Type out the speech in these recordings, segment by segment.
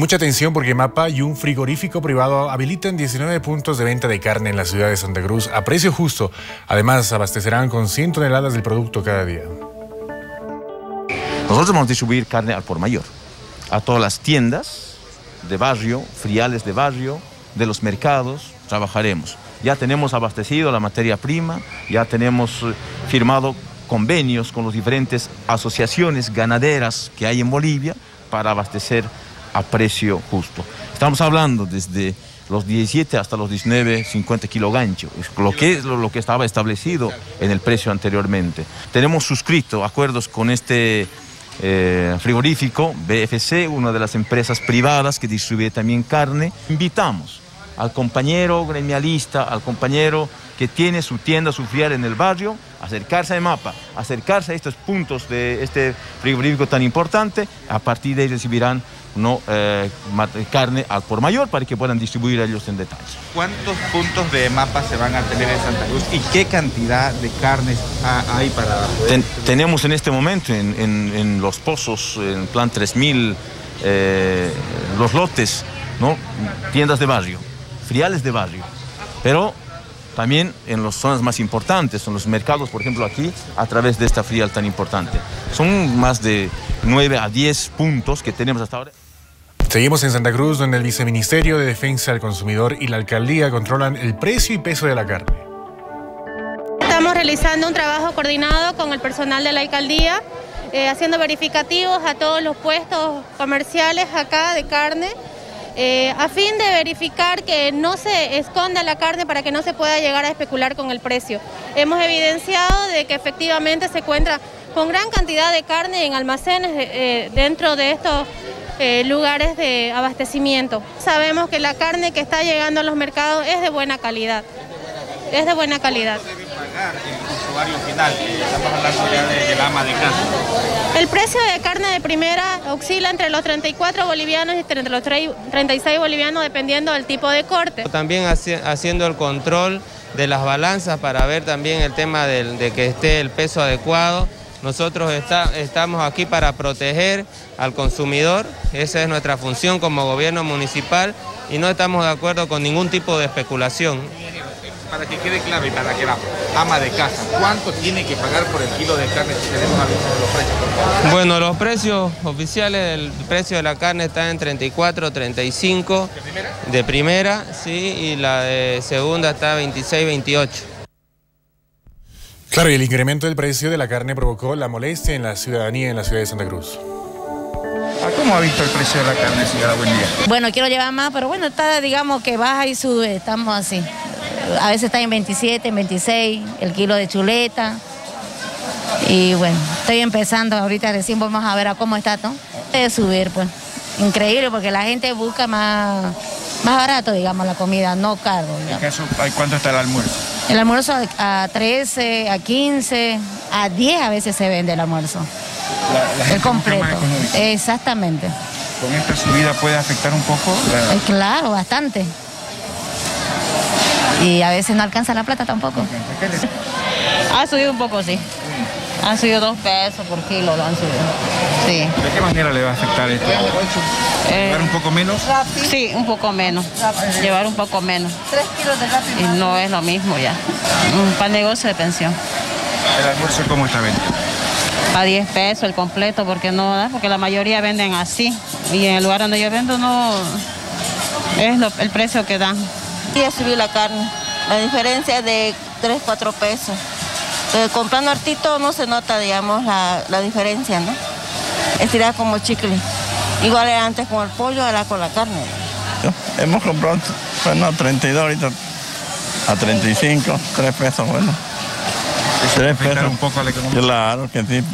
Mucha atención porque MAPA y un frigorífico privado habilitan 19 puntos de venta de carne en la ciudad de Santa Cruz a precio justo. Además, abastecerán con 100 toneladas del producto cada día. Nosotros vamos a distribuir carne al por mayor, a todas las tiendas de barrio, friales de barrio, de los mercados, trabajaremos. Ya tenemos abastecido la materia prima, ya tenemos eh, firmado convenios con las diferentes asociaciones ganaderas que hay en Bolivia para abastecer a precio justo. Estamos hablando desde los 17 hasta los 19, 50 kilogancho, lo que es lo, que estaba establecido en el precio anteriormente. Tenemos suscrito acuerdos con este eh, frigorífico, BFC, una de las empresas privadas que distribuye también carne. Invitamos al compañero gremialista, al compañero que tiene su tienda, su friar en el barrio, acercarse a mapa, acercarse a estos puntos de este frigorífico tan importante, a partir de ahí recibirán no, eh, carne al por mayor para que puedan distribuir ellos en detalle. ¿Cuántos puntos de mapa se van a tener en Santa Cruz y qué cantidad de carnes hay para poder... tenemos en este momento en, los pozos, en plan 3000, eh, los lotes, ¿no? tiendas de barrio, friales de barrio, pero también en las zonas más importantes, en los mercados, por ejemplo, aquí, a través de esta frial tan importante. Son más de 9 a 10 puntos que tenemos hasta ahora. Seguimos en Santa Cruz, donde el Viceministerio de Defensa del Consumidor y la Alcaldía controlan el precio y peso de la carne. Estamos realizando un trabajo coordinado con el personal de la Alcaldía, eh, haciendo verificativos a todos los puestos comerciales acá de carne, eh, a fin de verificar que no se esconda la carne para que no se pueda llegar a especular con el precio. Hemos evidenciado de que efectivamente se encuentra con gran cantidad de carne en almacenes eh, dentro de estos eh, lugares de abastecimiento. Sabemos que la carne que está llegando a los mercados es de buena calidad. Es de buena calidad. El precio de carne de primera oscila entre los 34 bolivianos y entre los 36 bolivianos dependiendo del tipo de corte. También haciendo el control de las balanzas para ver también el tema de que esté el peso adecuado nosotros estamos aquí para proteger al consumidor, esa es nuestra función como gobierno municipal y no estamos de acuerdo con ningún tipo de especulación. Para que quede claro y para que la ama de casa, ¿cuánto tiene que pagar por el kilo de carne si tenemos los precios? Bueno, los precios oficiales, el precio de la carne está en 34, 35 ¿De primera? De primera, sí, y la de segunda está 26, 28. Claro, y el incremento del precio de la carne provocó la molestia en la ciudadanía en la ciudad de Santa Cruz. ¿Cómo ha visto el precio de la carne, señora? Buen día. Bueno, quiero llevar más, pero bueno, está, digamos que baja y sube, estamos así. A veces está en 27, en 26, el kilo de chuleta. Y bueno, estoy empezando, ahorita recién vamos a ver a cómo está, ¿no? Debe subir, pues. Increíble, porque la gente busca más, más barato, digamos, la comida, no caro. ¿En cuánto está el almuerzo? El almuerzo a 13, a 15, a 10 a veces se vende el almuerzo. el completo. Exactamente. ¿Con esta subida puede afectar un poco? Eh, claro, bastante. Y a veces no alcanza la plata tampoco. Ha subido un poco, sí. Han subido dos pesos por kilo, lo han subido. Sí. ¿De qué manera le va a afectar esto? Eh, ¿Llevar un poco menos? Sí, un poco menos. Llevar un poco menos. Tres kilos de rápido. Y no es lo mismo ya. Un pan negocio de pensión. ¿El almuerzo cómo está vendiendo? A 10 pesos el completo, porque no, porque la mayoría venden así. Y en el lugar donde yo vendo no es el precio que dan. Sí, subió la carne. La diferencia es de 3, 4 pesos. Eh, comprando artito no se nota, digamos, la, diferencia, ¿no? Estirada como chicle. Igual era antes con el pollo, ahora con la carne. Hemos comprado, bueno, 32 ahorita a 35, 3 pesos, bueno. 3 pesos. un poco a la economía? Claro que sí.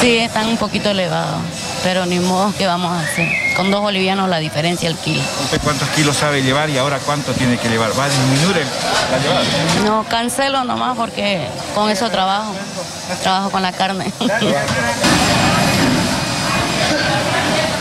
Sí, están un poquito elevados, pero ni modo que vamos a hacer. Con dos bolivianos la diferencia el kilo. ¿Usted cuántos kilos sabe llevar y ahora cuánto tiene que llevar? ¿Va a disminuir la llevada? No, cancelo nomás porque con eso trabajo. Trabajo con la carne.